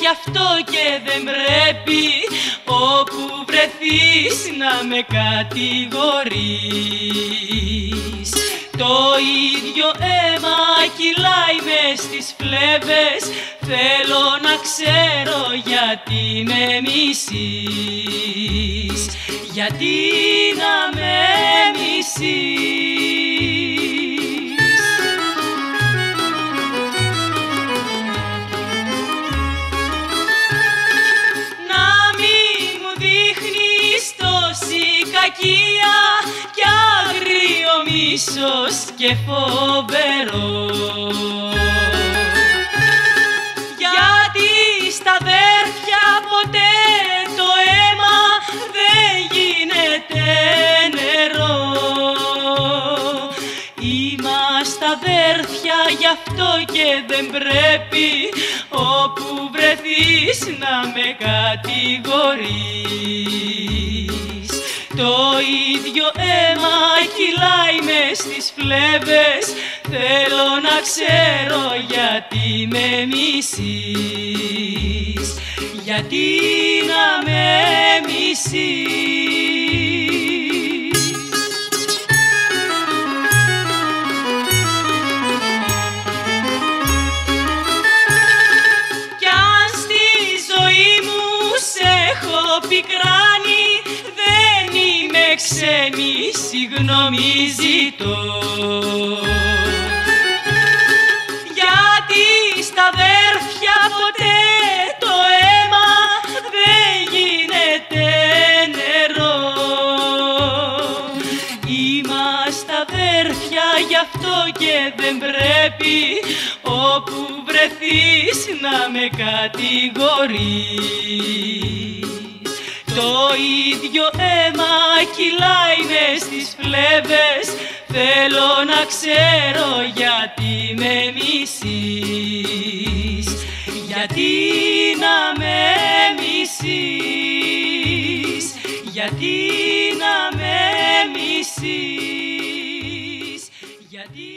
γι' αυτό και δεν πρέπει όπου βρεθείς να με κατηγορείς. Το ίδιο αίμα κυλάει μες στις φλέβες Θέλω να ξέρω γιατί με μισείς. Γιατί να με μισείς; Μίσος και φοβερός. Γιατί στα αδέρφια ποτέ το αίμα δεν γίνεται νερό. Είμαστε αδέρφια γι' αυτό και δεν πρέπει όπου βρεθείς να με κατηγορείς. Το ίδιο αίμα κυλάει με στις φλέβες Θέλω να ξέρω γιατί με μισείς. Γιατί να με μισείς; Ξένη, συγγνώμη ζητώ. Γιατί στα αδέρφια ποτέ το αίμα δεν γίνεται νερό. Είμαστε αδέρφια γι' αυτό και δεν πρέπει όπου βρεθείς να με κατηγορείς το ίδιο αίμα κυλάει μες στις φλέβες Θέλω να ξέρω γιατί με μισείς. Γιατί να με μισείς. Γιατί να με μισείς. Γιατί